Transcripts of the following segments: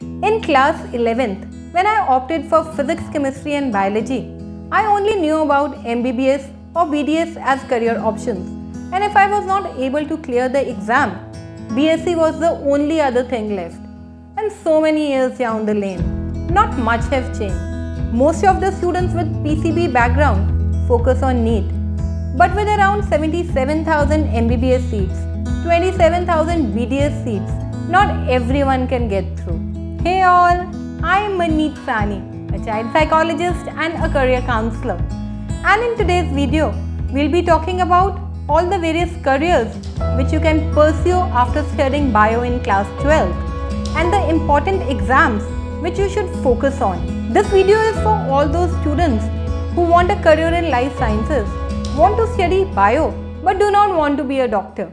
In class 11th, when I opted for physics, chemistry and biology, I only knew about MBBS or BDS as career options. And if I was not able to clear the exam, BSc was the only other thing left. And so many years down the lane, not much have changed. Most of the students with PCB background focus on NEET. But with around 77,000 MBBS seats, 27,000 BDS seats, not everyone can get through. Hey all, I am Manmeet Sawhney, a child psychologist and a career counselor. And in today's video, we'll be talking about all the various careers which you can pursue after studying bio in class 12 and the important exams which you should focus on. This video is for all those students who want a career in life sciences, want to study bio but do not want to be a doctor.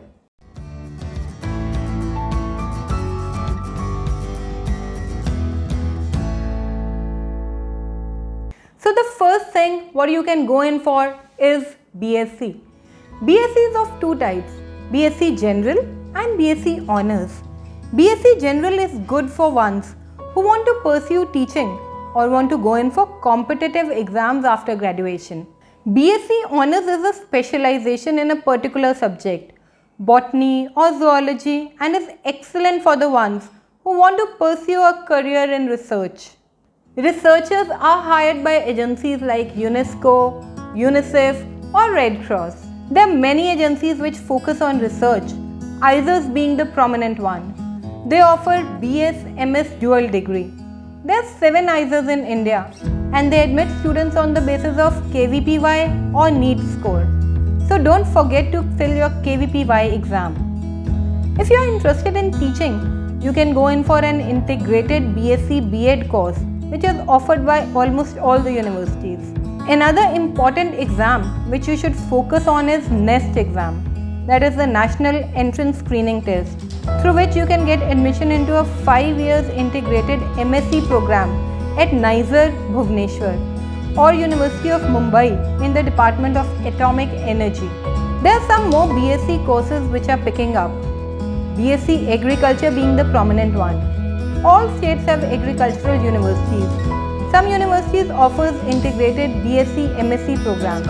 So the first thing what you can go in for is BSc. BSc is of two types, BSc General and BSc Honours. BSc General is good for ones who want to pursue teaching or want to go in for competitive exams after graduation. BSc Honours is a specialization in a particular subject, botany or zoology and is excellent for the ones who want to pursue a career in research. Researchers are hired by agencies like UNESCO, UNICEF or Red Cross. There are many agencies which focus on research, IISER being the prominent one. They offer BS, MS dual degree. There are 7 IISERs in India and they admit students on the basis of KVPY or NEET score. So don't forget to fill your KVPY exam. If you are interested in teaching, you can go in for an integrated BSc B.Ed course which is offered by almost all the universities. Another important exam which you should focus on is NEST exam that is the National Entrance Screening Test through which you can get admission into a 5 years integrated MSc program at NISER Bhubaneswar or University of Mumbai in the Department of Atomic Energy. There are some more BSc courses which are picking up. BSc Agriculture being the prominent one. All states have agricultural universities some universities offers integrated BSc MSc programs.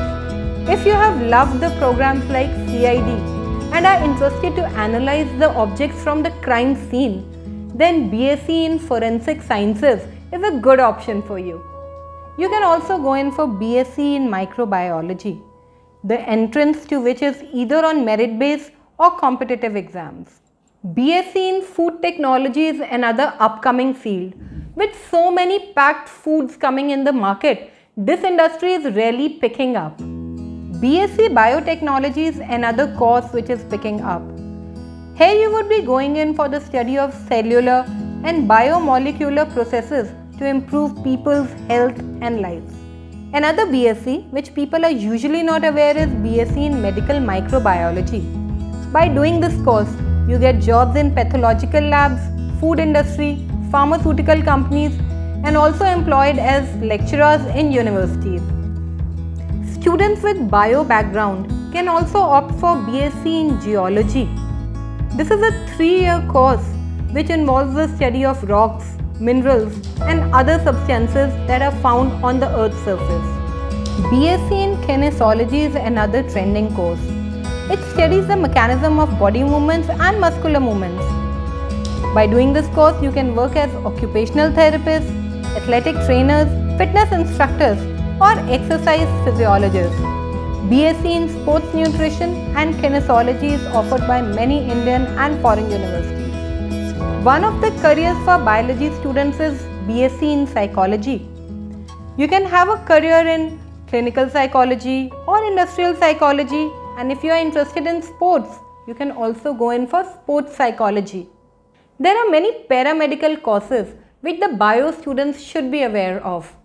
If you have loved the programs like CID and are interested to analyze the objects from the crime scene, then BSc in Forensic Sciences is a good option for you. You can also go in for BSc in Microbiology, the entrance to which is either on merit base or competitive exams. BSc in Food Technology is another upcoming field with so many packed foods coming in the market, this industry is really picking up. BSc Biotechnology is another course which is picking up. Here you would be going in for the study of cellular and biomolecular processes to improve people's health and lives. Another BSc which people are usually not aware is BSc in Medical Microbiology. By doing this course, you get jobs in pathological labs, food industry, pharmaceutical companies and also employed as lecturers in universities. Students with bio background can also opt for BSc in Geology. This is a three-year course which involves the study of rocks, minerals and other substances that are found on the earth's surface. BSc in Kinesiology is another trending course. It studies the mechanism of body movements and muscular movements. By doing this course, you can work as occupational therapists, athletic trainers, fitness instructors, or exercise physiologists. BSc in Sports Nutrition and Kinesiology is offered by many Indian and foreign universities. One of the careers for biology students is BSc in Psychology. You can have a career in clinical psychology or industrial psychology and if you are interested in sports, you can also go in for sports psychology. There are many paramedical courses which the bio students should be aware of.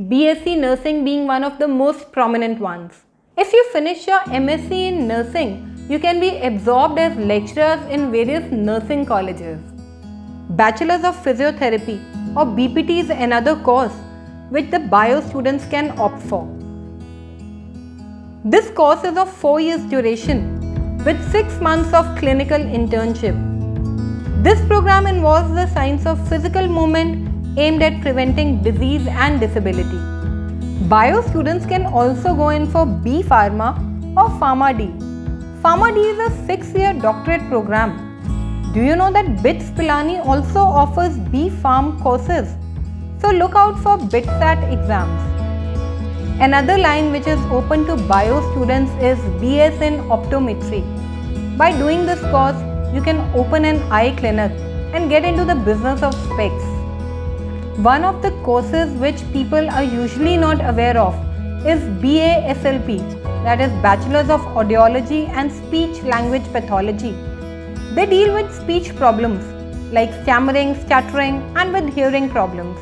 BSc Nursing being one of the most prominent ones. If you finish your MSc in Nursing, you can be absorbed as lecturers in various nursing colleges. Bachelors of Physiotherapy or BPT is another course which the bio students can opt for. This course is of 4 years duration with 6 months of clinical internship This program involves the science of physical movement aimed at preventing disease and disability. Bio students can also go in for B Pharma or Pharma D. Pharma D is a six-year doctorate program. Do you know that BITS Pilani also offers B Pharm courses? So look out for BITSAT exams. Another line which is open to bio students is BS in optometry. By doing this course, you can open an eye clinic and get into the business of specs. One of the courses which people are usually not aware of is BASLP, that is Bachelors of Audiology and Speech Language Pathology. They deal with speech problems like stammering, stuttering, and with hearing problems.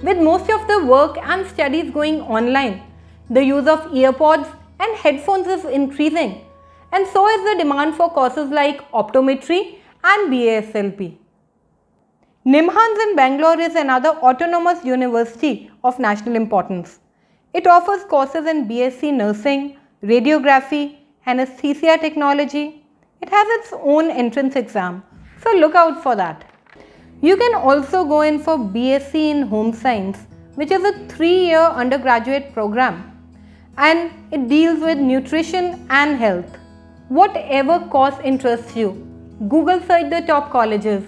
With most of the work and studies going online, the use of earpods and headphones is increasing and so is the demand for courses like optometry and BASLP. NIMHANS in Bangalore is another autonomous university of national importance. It offers courses in BSc Nursing, Radiography, Anesthesia Technology. It has its own entrance exam, so look out for that. You can also go in for BSc in Home Science, which is a three-year undergraduate program and it deals with nutrition and health. Whatever course interests you, Google search the top colleges,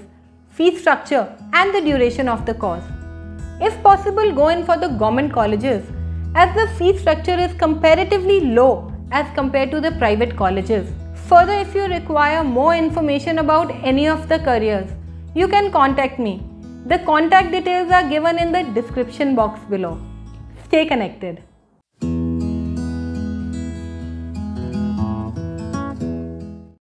fee structure and the duration of the course. If possible, go in for the government colleges as the fee structure is comparatively low as compared to the private colleges. Further, if you require more information about any of the careers, you can contact me. The contact details are given in the description box below. Stay connected.